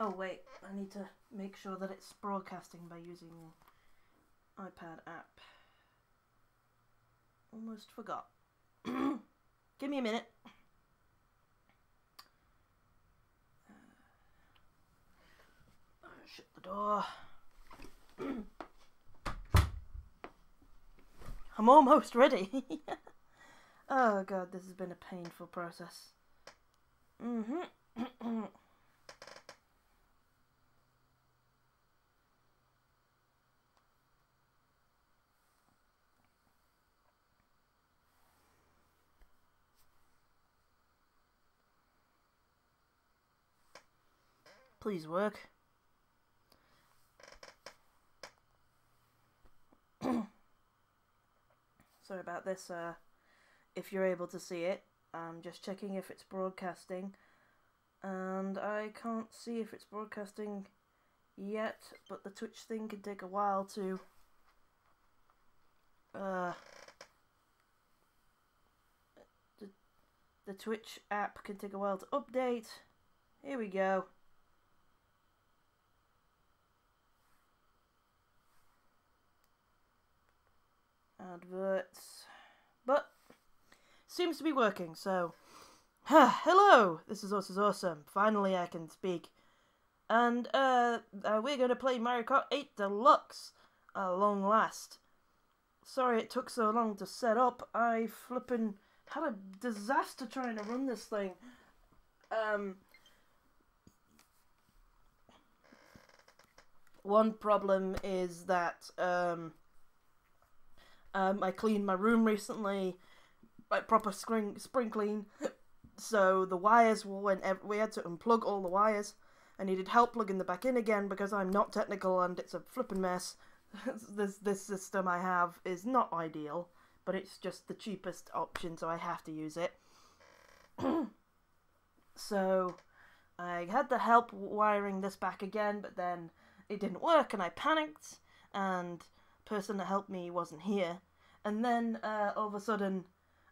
Oh wait, I need to make sure that it's broadcasting by using iPad app. Almost forgot. Give me a minute. Uh, shut the door. I'm almost ready. oh god, this has been a painful process. Mm-hmm. Please work. Sorry about this. Uh, if you're able to see it, I'm just checking if it's broadcasting. And I can't see if it's broadcasting yet, but the Twitch thing can take a while to. Uh, the, the Twitch app can take a while to update. Here we go. Adverts. But seems to be working, so hello, this is Autis Awsome. Finally I can speak. And uh, uh we're gonna play Mario Kart 8 Deluxe at long last. Sorry it took so long to set up. I flippin' had a disaster trying to run this thing. Um one problem is that um um, I cleaned my room recently, like proper spring spring clean. So the wires went. We had to unplug all the wires. I needed help plugging them back in again because I'm not technical and it's a flipping mess. this this system I have is not ideal, but it's just the cheapest option, so I have to use it. so I had the help wiring this back again, but then it didn't work, and I panicked and person that helped me wasn't here. And then uh, all of a sudden,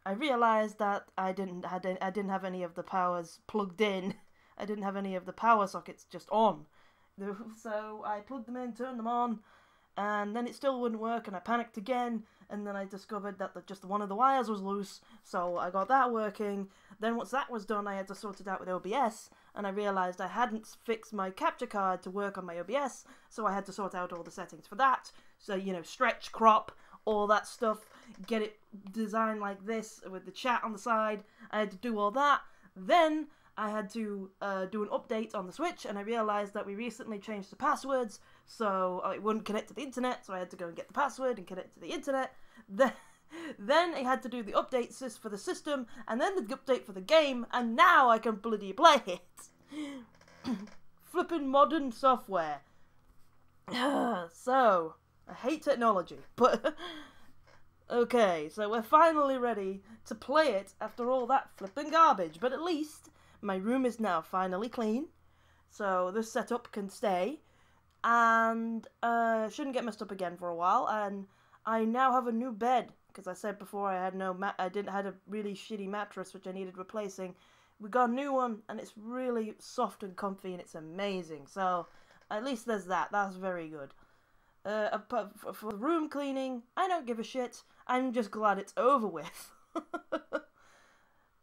I realized that I didn't had I didn't have any of the powers plugged in. I didn't have any of the power sockets just on. So I plugged them in, turned them on, and then it still wouldn't work. And I panicked again. And then I discovered that the, just one of the wires was loose. So I got that working. Then once that was done, I had to sort it out with OBS. And I realized I hadn't fixed my capture card to work on my OBS. So I had to sort out all the settings for that. So, you know, stretch, crop, all that stuff, get it designed like this with the chat on the side. I had to do all that. Then I had to uh, do an update on the Switch, and I realized that we recently changed the passwords, so it wouldn't connect to the internet. So I had to go and get the password and connect to the internet. Then, then I had to do the updates for the system, and then the update for the game, and now I can bloody play it. Flipping modern software. so I hate technology, but okay, so we're finally ready to play it after all that flipping garbage. But at least my room is now finally clean, so this setup can stay, and uh, shouldn't get messed up again for a while. And I now have a new bed because I said before I had no. I didn't had a really shitty mattress which I needed replacing. We got a new one, and it's really soft and comfy, and it's amazing. So at least there's that. That's very good. Uh, for, room cleaning, I don't give a shit. I'm just glad it's over with.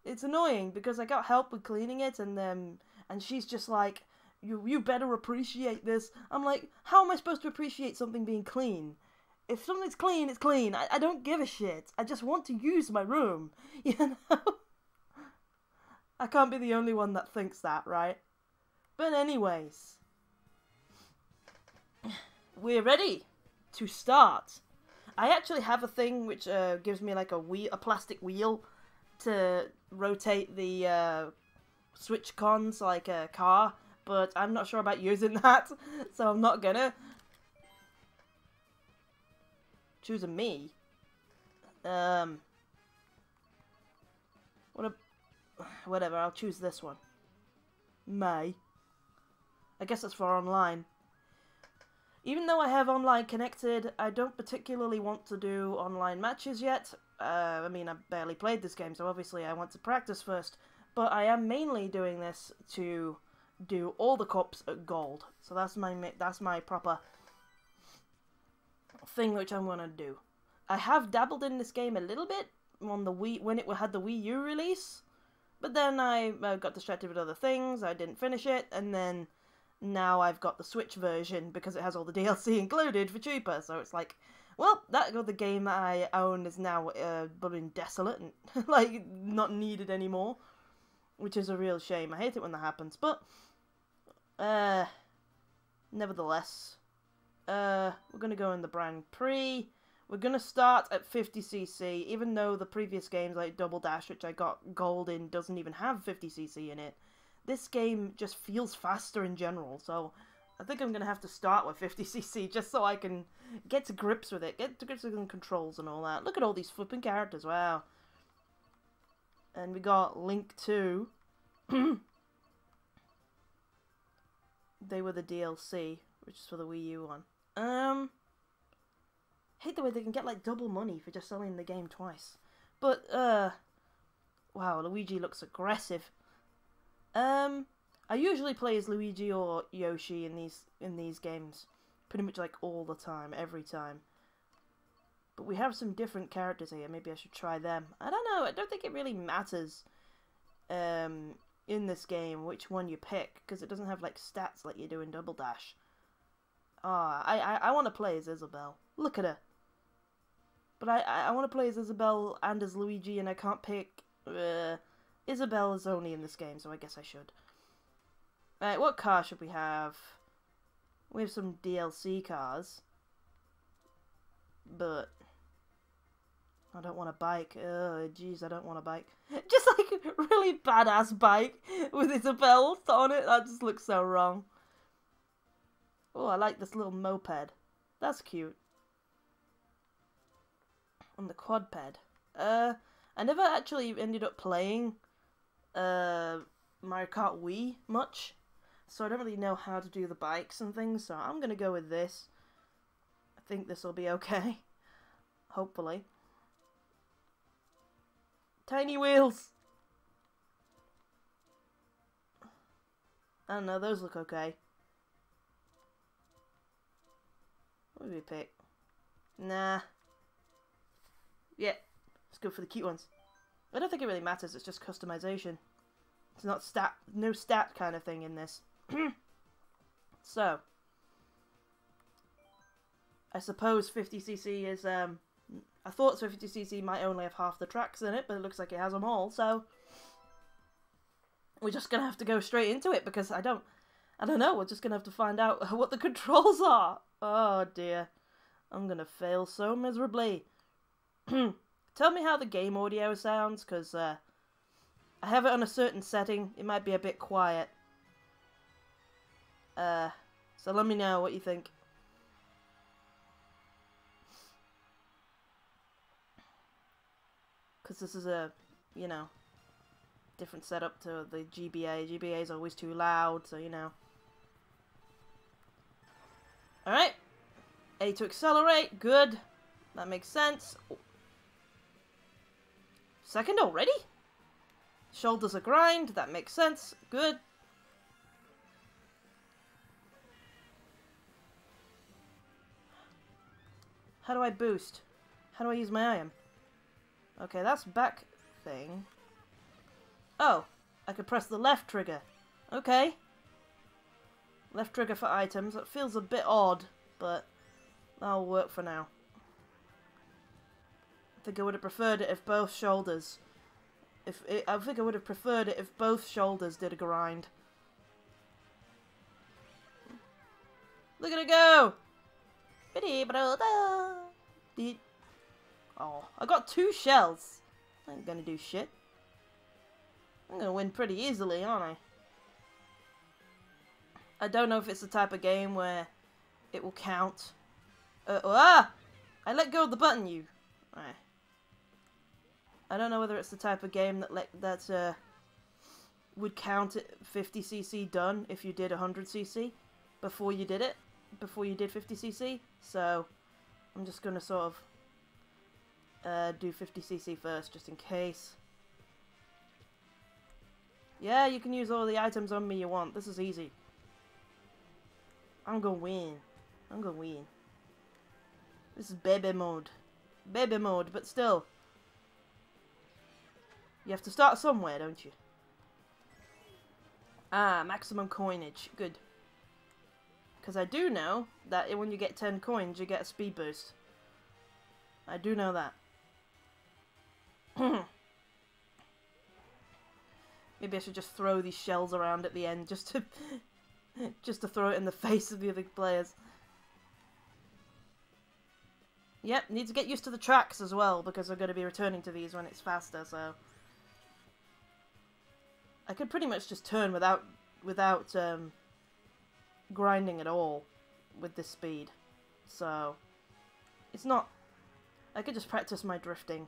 it's annoying because I got help with cleaning it, and um, and she's just like, "You you better appreciate this." I'm like, "How am I supposed to appreciate something being clean?" If something's clean, it's clean. I, I don't give a shit. I just want to use my room, you know. I can't be the only one that thinks that, right? But anyways we're ready to start. I actually have a thing which uh, gives me like a wheel, a plastic wheel to rotate the uh, switch cons like a car, but I'm not sure about using that, so I'm not gonna. Choosing me. Um. What a, whatever. I'll choose this one. May. I guess it's for online. Even though I have online connected, I don't particularly want to do online matches yet. Uh, I mean, I barely played this game, so obviously I want to practice first. But I am mainly doing this to do all the cups at gold. So that's my that's my proper thing which I'm gonna do. I have dabbled in this game a little bit on the Wii when it had the Wii U release, but then I uh, got distracted with other things. I didn't finish it, and then now I've got the Switch version because it has all the DLC included for cheaper. So it's like, well, that the game I own is now uh, in desolate and like not needed anymore, which is a real shame. I hate it when that happens, but uh, nevertheless, uh, we're gonna go in the Grand Prix. We're gonna start at 50cc, even though the previous games like Double Dash, which I got gold in, doesn't even have 50cc in it. This game just feels faster in general, so I think I'm gonna have to start with 50cc just so I can get to grips with it, get to grips with the controls and all that. Look at all these flipping characters, wow. And we got Link 2. they were the DLC, which is for the Wii U one. Um, hate the way they can get like double money for just selling the game twice. But uh, wow, Luigi looks aggressive. Um, I usually play as Luigi or Yoshi in these in these games, pretty much like all the time, every time. But we have some different characters here. Maybe I should try them. I don't know. I don't think it really matters um, in this game which one you pick because it doesn't have like stats like you do in Double Dash. Ah, I I, I want to play as Isabelle. Look at her. But I I, I want to play as Isabelle and as Luigi, and I can't pick. Uh, Isabelle is only in this game, so I guess I should. Alright, what car should we have? We have some DLC cars. But I don't want a bike. Oh, jeez, I don't want a bike. Just like a really badass bike with Isabelle on it. That just looks so wrong. Oh, I like this little moped. That's cute. On the quadped. Uh, I never actually ended up playing uh, Mario Kart Wii much, so I don't really know how to do the bikes and things, so I'm going to go with this. I think this will be okay. Hopefully. Tiny wheels! I don't know, those look okay. What do we pick? Nah. Yeah, let's go for the cute ones. I don't think it really matters, it's just customization. It's not stat, no stat kind of thing in this. so, I suppose 50cc is, um, I thought 50cc might only have half the tracks in it, but it looks like it has them all, so we're just gonna have to go straight into it because I don't, I don't know, we're just gonna have to find out what the controls are. Oh dear, I'm gonna fail so miserably. Tell me how the game audio sounds, because uh, I have it on a certain setting. It might be a bit quiet. Uh, so let me know what you think. Because this is a, you know, different setup to the GBA. GBA is always too loud, so you know. Alright. A to accelerate. Good. That makes sense. Second already? Shoulders a grind, that makes sense. Good. How do I boost? How do I use my iron? Okay, that's back thing. Oh, I could press the left trigger. Okay. Left trigger for items. That feels a bit odd, but that'll work for now I think I would have preferred it if both shoulders... If it, I think I would have preferred it if both shoulders did a grind. Look at it go! Oh, I got two shells. I ain't gonna do shit. I'm gonna win pretty easily, aren't I? I don't know if it's the type of game where it will count. Uh, ah! I let go of the button, you. Right. I don't know whether it's the type of game that like that uh, would count it 50cc done if you did 100cc before you did it, before you did 50cc. So I'm just gonna sort of uh, do 50cc first, just in case. Yeah, you can use all the items on me you want. This is easy. I'm gonna win. I'm gonna win. This is baby mode. Baby mode, but still. You have to start somewhere, don't you? Ah, maximum coinage. Good. Because I do know that when you get 10 coins, you get a speed boost. I do know that. Maybe I should just throw these shells around at the end just to just to throw it in the face of the other players. Yep, need to get used to the tracks as well because I'm going to be returning to these when it's faster, so I could pretty much just turn without without um, grinding at all with this speed. So it's not I could just practice my drifting.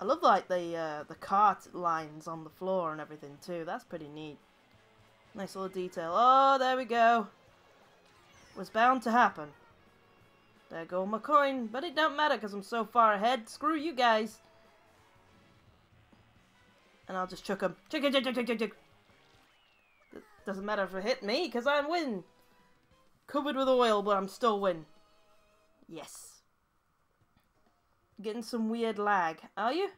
I love like the uh, the cart lines on the floor and everything too. That's pretty neat. Nice little detail. Oh, there we go. Was bound to happen. There go my coin, but it don't matter because I'm so far ahead. Screw you guys. And I'll just chuck. Chuck, chuck, chuck, chuck, chuck, chuck. Doesn't matter if it hit me because I win. Covered with oil, but I'm still win. Yes. Getting some weird lag. Are you?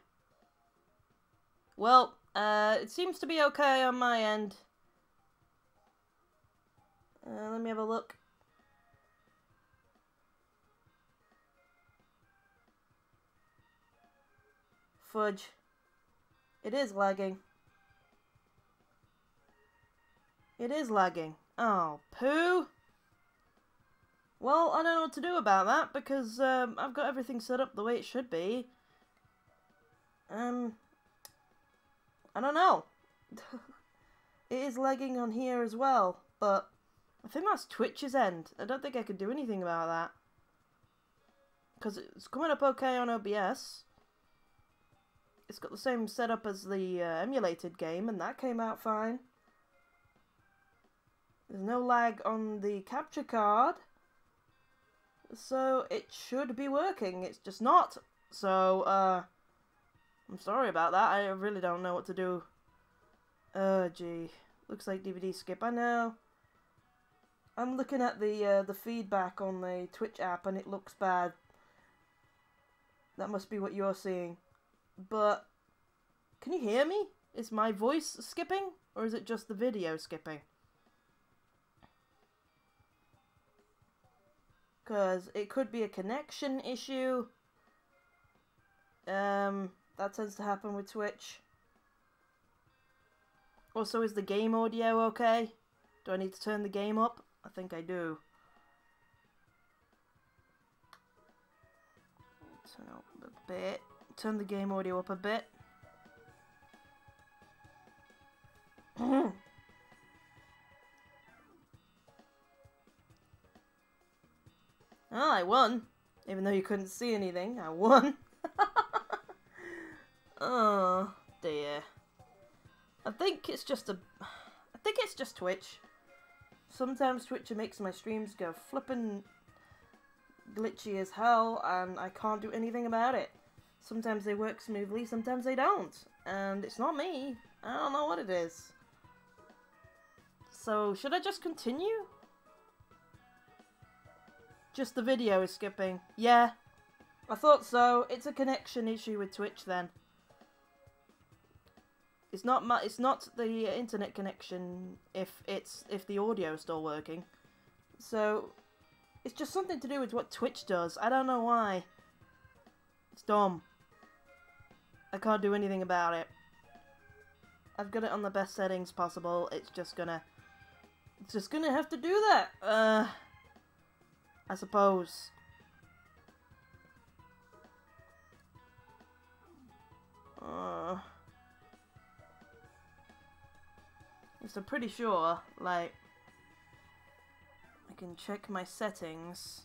Well, uh, it seems to be okay on my end. Uh, let me have a look. Fudge. It is lagging. It is lagging. Oh, poo. Well, I don't know what to do about that because um, I've got everything set up the way it should be. Um, I don't know. it is lagging on here as well, but I think that's Twitch's end. I don't think I can do anything about that. Because it's coming up okay on OBS. It's got the same setup as the uh, emulated game, and that came out fine. There's no lag on the capture card. So it should be working. It's just not. So, uh, I'm sorry about that. I really don't know what to do. Oh, gee. Looks like DVD skip. I know. I'm looking at the uh, the feedback on the Twitch app and it looks bad. That must be what you're seeing. But can you hear me? Is my voice skipping or is it just the video skipping? Because it could be a connection issue. Um, that tends to happen with Twitch. Also, is the game audio okay? Do I need to turn the game up? I think I do. Turn up a bit. Turn the game audio up a bit. I won. Even though you couldn't see anything, I won. oh, dear. I think it's just a... I think it's just Twitch. Sometimes Twitch makes my streams go flippin' glitchy as hell and I can't do anything about it. Sometimes they work smoothly, sometimes they don't. And it's not me. I don't know what it is. So, should I just continue? Just the video is skipping. Yeah, I thought so. It's a connection issue with Twitch then. It's not my, it's not the internet connection if it's if the audio is still working. So it's just something to do with what Twitch does. I don't know why. It's dumb. I can't do anything about it. I've got it on the best settings possible. It's just gonna it's just gonna have to do that. Uh, I suppose. Uh, so pretty sure, like, I can check my settings.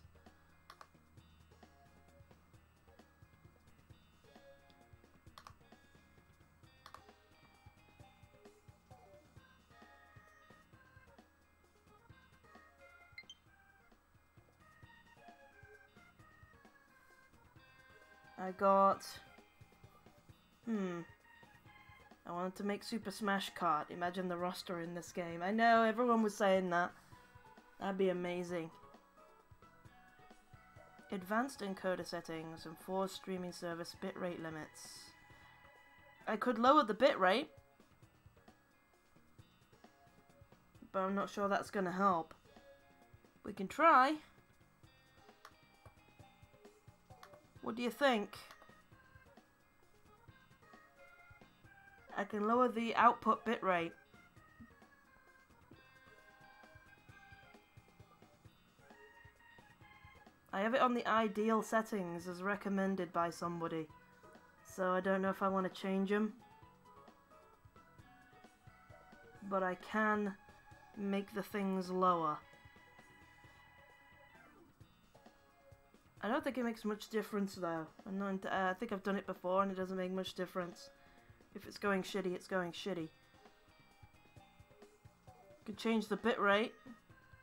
I got... Hmm. I wanted to make Super Smash Kart. Imagine the roster in this game. I know, everyone was saying that. That'd be amazing. Advanced encoder settings and four streaming service bitrate limits. I could lower the bitrate. But I'm not sure that's going to help. We can try. What do you think? I can lower the output bitrate. I have it on the ideal settings as recommended by somebody. So I don't know if I want to change them. But I can make the things lower. I don't think it makes much difference though. Not, uh, I think I've done it before and it doesn't make much difference. If it's going shitty, it's going shitty. Can change the bitrate.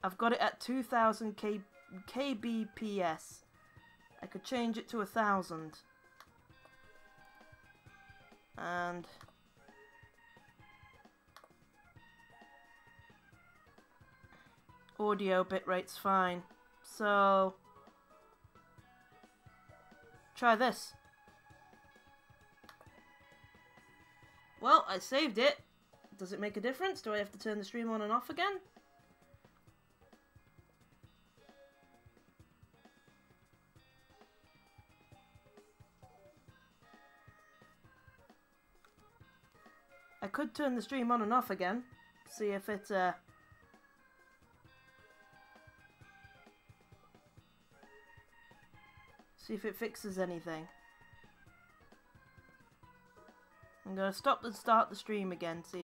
I've got it at 2000 K kbps. I could change it to a thousand. And audio bitrate's fine. So try this. Well, I saved it. Does it make a difference? Do I have to turn the stream on and off again? I could turn the stream on and off again. See if it, uh... See if it fixes anything. I'm gonna stop and start the stream again, see